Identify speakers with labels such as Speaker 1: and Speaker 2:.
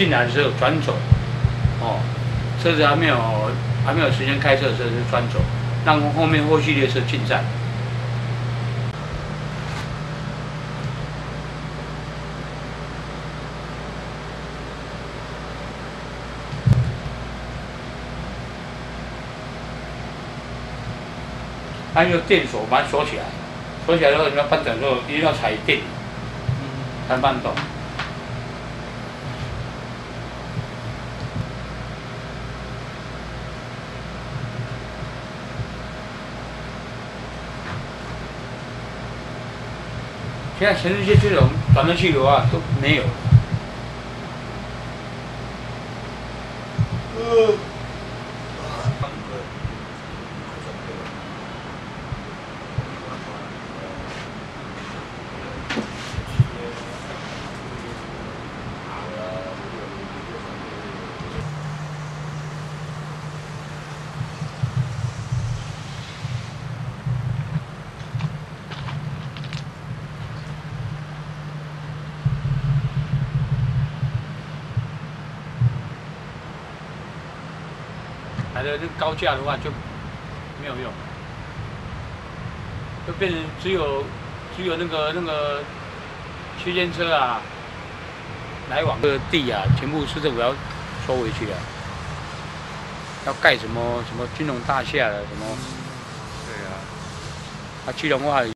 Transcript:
Speaker 1: 进来的时候转走，哦，车子还没有还没有时间开车的时候就转走，让后面后续列车进站。还有电锁把它锁起来，锁起来之后你要翻转之后一定要踩电，才搬动。现在全世界这种转动气流啊都没有。来的这个高价的话就没有用，就变成只有只有那个那个区间车啊来往的地啊，全部市政府要收回去啊，要盖什么什么金融大厦了什么，对啊，啊，基隆话。